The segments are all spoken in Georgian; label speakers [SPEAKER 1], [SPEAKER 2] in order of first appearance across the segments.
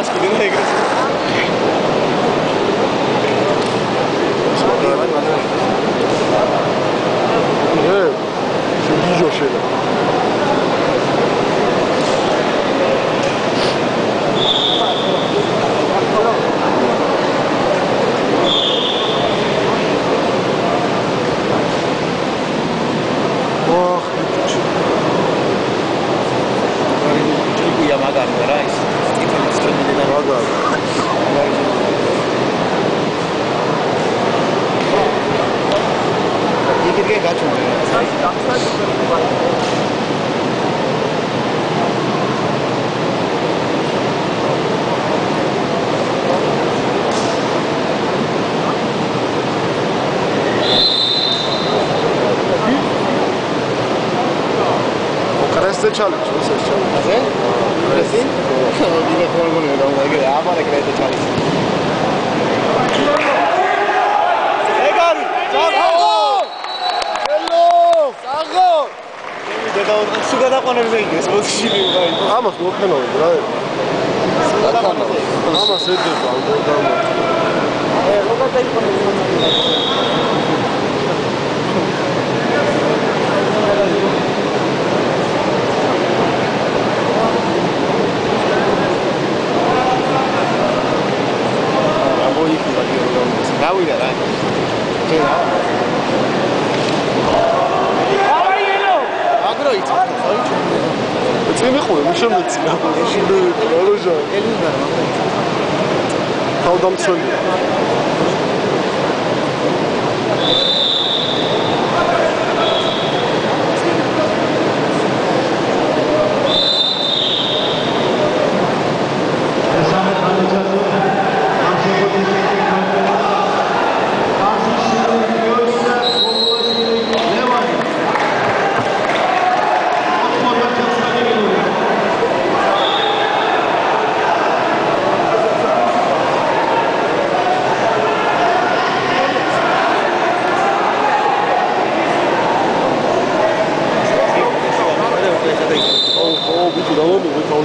[SPEAKER 1] 맛있게
[SPEAKER 2] 드네, 그래서. O cara este challenge. That's the challenge. That's? ჰელო! საღო! მე და სულ გადაყვანებს ეგ ეს მოძში ვიყავი.
[SPEAKER 1] ამას მოხენავი რა. ამას ეძება ალბათ და
[SPEAKER 2] ე როგორ დაიყვანებს? იცი.
[SPEAKER 1] წინი ხურე, მის შემდეგ წინა. შინდე როჟა.
[SPEAKER 2] ელინგარ მაგარი.
[SPEAKER 1] თავდამცველია.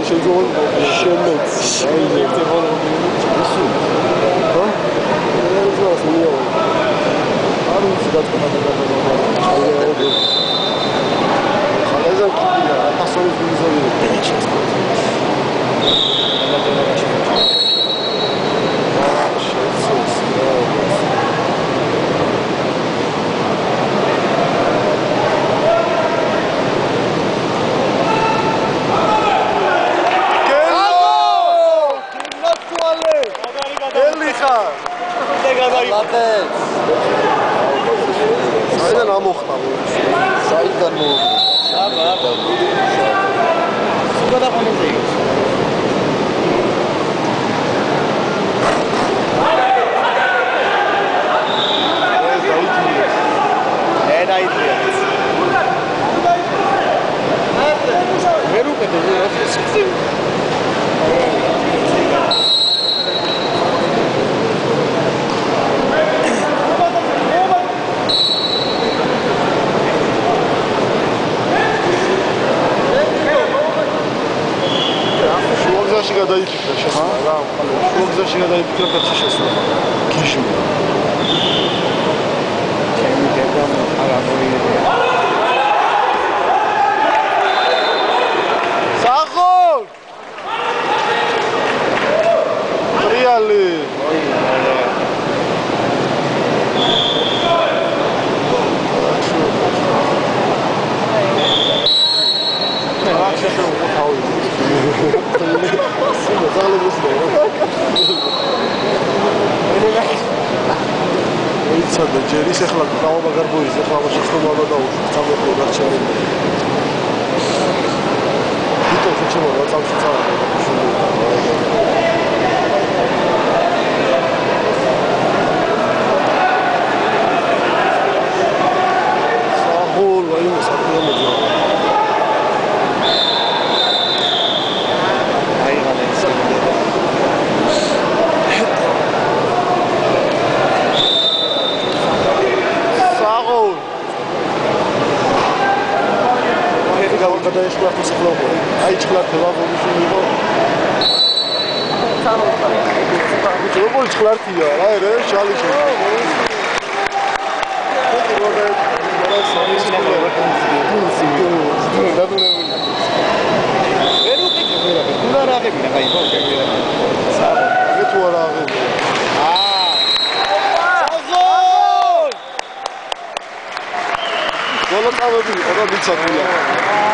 [SPEAKER 1] დავამიგე, თავი შეძოვან შემეც.
[SPEAKER 2] შეიძლება ბოლო ისუ.
[SPEAKER 1] ჰა? ეს რა სულიო. არ ვიცი დაწყობა და დაწყობა. ჩაიაო. ხალხა კიდია, ფასონის
[SPEAKER 2] Zeiden.
[SPEAKER 1] Zeiden amochtam.
[SPEAKER 2] Zeiden amochtam. Zeiden amochtam. Ik heb het
[SPEAKER 1] niet да
[SPEAKER 2] и пикаш, ама? Да, Лук за
[SPEAKER 1] шега да и пикаш, като ще се. Кишми. Кишми,
[SPEAKER 2] да, да, да, да,
[SPEAKER 1] да, да, იცოდა ჯერ ის ახლა ყავა გარბოიზე ახლა ამაში ხომალა დაუშვი სამეთრო დარჩენილი იტო შეჩემო რა წამში წავა ყველა სახელობა აი ჩხლართე ვაგონის მიიღო ბიჭო როგორი ჩხლართია რა ერე შალი შე
[SPEAKER 2] ვერ უკეთე რა. უნდა რა შეგიძლია. საერთოდ.
[SPEAKER 1] მე თუ არა აღები
[SPEAKER 2] აა.
[SPEAKER 1] ბოლო წამები იყო და მიცადია